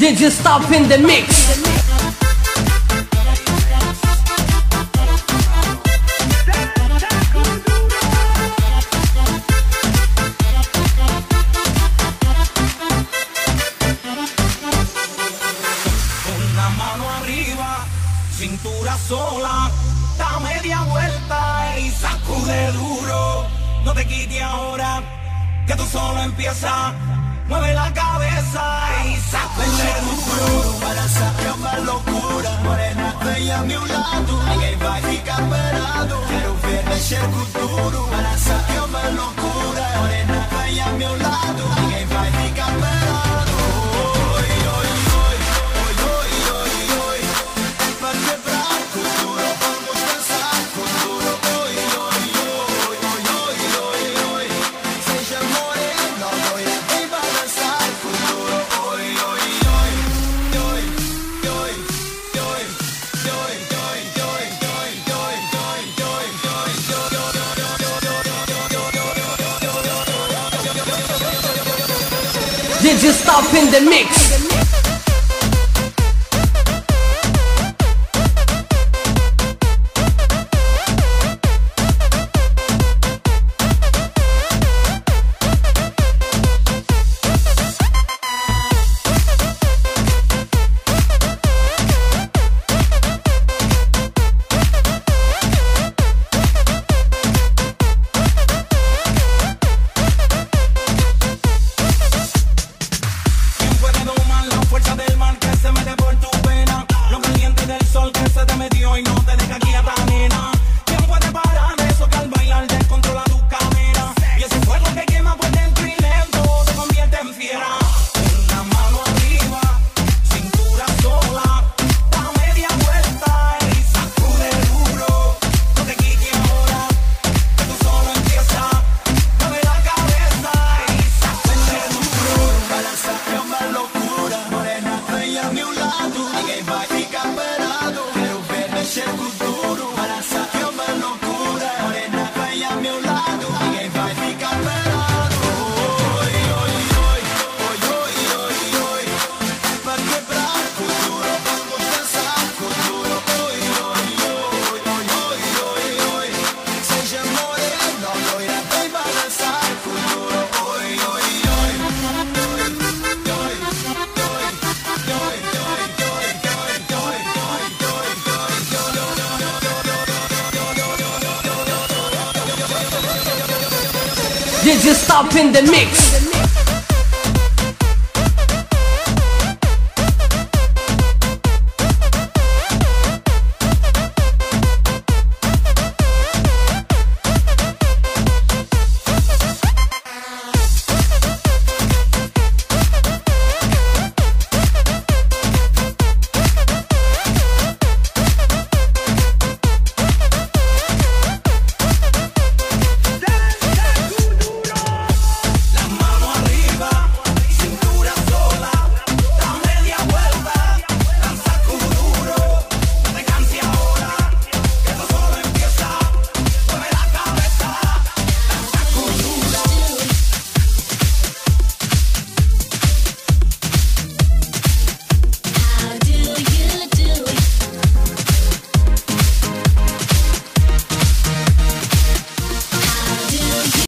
Did you stop in the mix? Con una mano arriba, cintura sola, da media vuelta y sacude duro. No te quite ahora, que tú solo empieza. Mueve la cabeza y sacude. Morena, vem a meu lado. Ninguém vai ficar parado. Quero ver mexer com duro. Balança é uma loucura. Morena, vem a meu lado. Ninguém Did you stop in the mix? Nigga, you stop in the mix.